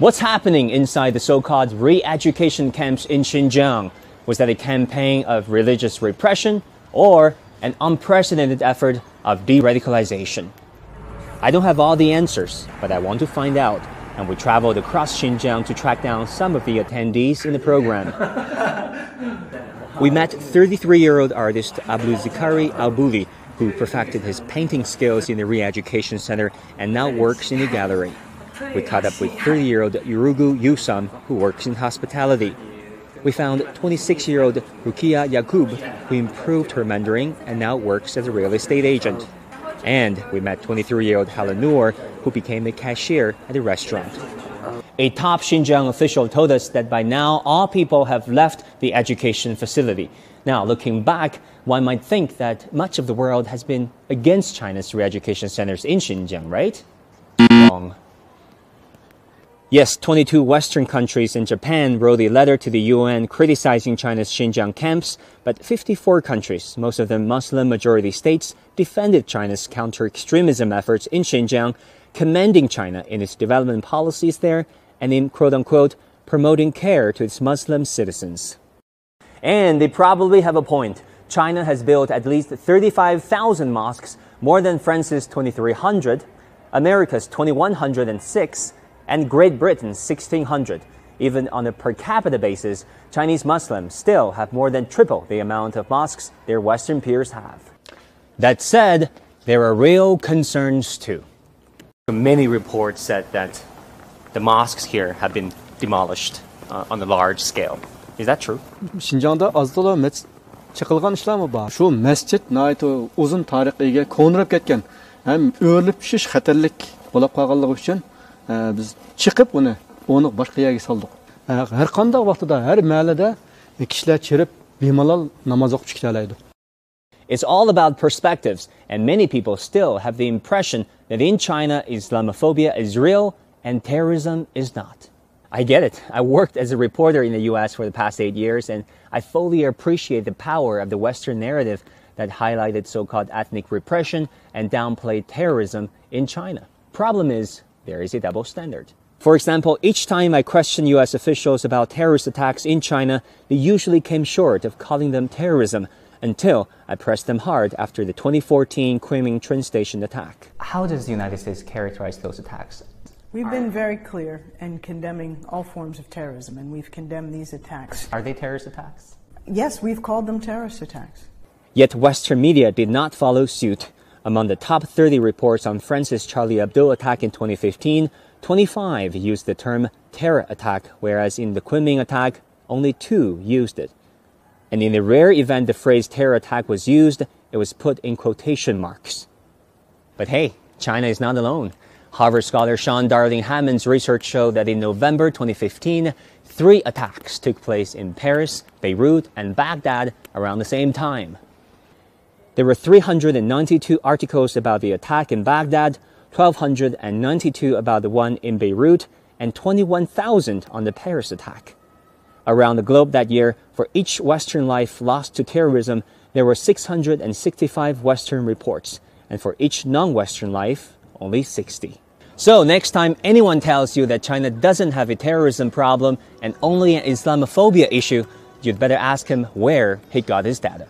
What's happening inside the so called re education camps in Xinjiang? Was that a campaign of religious repression or an unprecedented effort of de radicalization? I don't have all the answers, but I want to find out. And we traveled across Xinjiang to track down some of the attendees in the program. we met 33 year old artist Abdul Zikari Albuli, who perfected his painting skills in the Re Education Center and now works in a gallery. We caught up with 30 year old Yurugu Yusam, who works in hospitality. We found 26 year old Rukia Yakub, who improved her Mandarin and now works as a real estate agent. And we met 23 year old Halanur, who became a cashier at a restaurant. A top Xinjiang official told us that by now all people have left the education facility. Now, looking back, one might think that much of the world has been against China's re education centers in Xinjiang, right? Wrong. Yes, 22 Western countries and Japan wrote a letter to the UN criticizing China's Xinjiang camps, but 54 countries, most of them Muslim majority states, defended China's counter extremism efforts in Xinjiang, commending China in its development policies there and in quote unquote promoting care to its Muslim citizens. And they probably have a point. China has built at least 35,000 mosques, more than France's 2,300, America's 2,106, and Great Britain 1,600. Even on a per capita basis, Chinese Muslims still have more than triple the amount of mosques their Western peers have. That said, there are real concerns too. Many reports said that the mosques here have been demolished uh, on a large scale. Is that true? Xinjiangda aztola mescid chiqilgan ishlarmi bor. Shu masjid nihoyat uzun tarixga ega, ko'nirib ketgan. Ham o'rilib tushish xatarlik bo'lib qolganligi uchun biz It's all about perspectives, and many people still have the impression that in China, Islamophobia is real and terrorism is not. I get it. I worked as a reporter in the US for the past eight years, and I fully appreciate the power of the Western narrative that highlighted so called ethnic repression and downplayed terrorism in China. Problem is, there is a double standard. For example, each time I question US officials about terrorist attacks in China, they usually came short of calling them terrorism until I pressed them hard after the 2014 Kunming train station attack. How does the United States characterize those attacks? We've been very clear in condemning all forms of terrorism, and we've condemned these attacks. Are they terrorist attacks? Yes, we've called them terrorist attacks. Yet Western media did not follow suit. Among the top 30 reports on France's Charlie Hebdo attack in 2015, 25 used the term terror attack, whereas in the Kunming attack, only two used it. And in the rare event the phrase terror attack was used, it was put in quotation marks. But hey, China is not alone. Harvard scholar Sean Darling Hammond's research showed that in November 2015, three attacks took place in Paris, Beirut, and Baghdad around the same time. There were 392 articles about the attack in Baghdad, 1,292 about the one in Beirut, and 21,000 on the Paris attack. Around the globe that year, for each Western life lost to terrorism, there were 665 Western reports, and for each non Western life, only 60. So, next time anyone tells you that China doesn't have a terrorism problem and only an Islamophobia issue, you'd better ask him where he got his data.